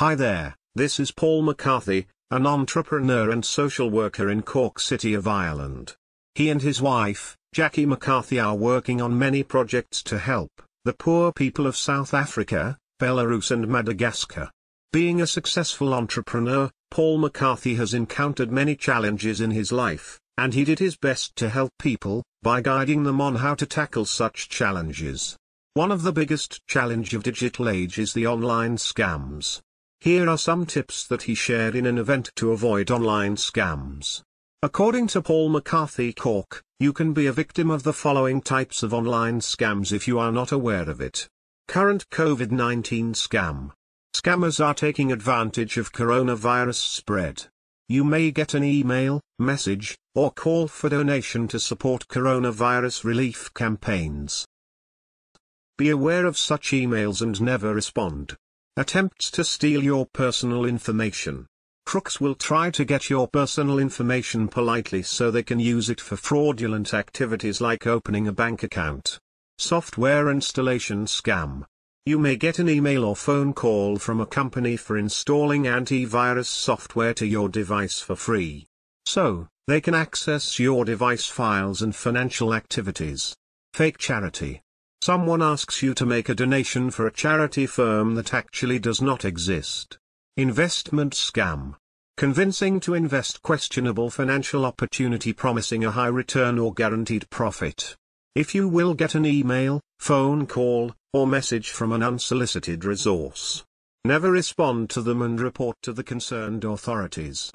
Hi there, this is Paul McCarthy, an entrepreneur and social worker in Cork City of Ireland. He and his wife, Jackie McCarthy are working on many projects to help the poor people of South Africa, Belarus and Madagascar. Being a successful entrepreneur, Paul McCarthy has encountered many challenges in his life, and he did his best to help people, by guiding them on how to tackle such challenges. One of the biggest challenge of digital age is the online scams. Here are some tips that he shared in an event to avoid online scams. According to Paul McCarthy Cork, you can be a victim of the following types of online scams if you are not aware of it. Current COVID-19 scam. Scammers are taking advantage of coronavirus spread. You may get an email, message, or call for donation to support coronavirus relief campaigns. Be aware of such emails and never respond. Attempts to steal your personal information. Crooks will try to get your personal information politely so they can use it for fraudulent activities like opening a bank account. Software installation scam. You may get an email or phone call from a company for installing antivirus software to your device for free. So, they can access your device files and financial activities. Fake charity. Someone asks you to make a donation for a charity firm that actually does not exist. Investment scam. Convincing to invest questionable financial opportunity promising a high return or guaranteed profit. If you will get an email, phone call, or message from an unsolicited resource, never respond to them and report to the concerned authorities.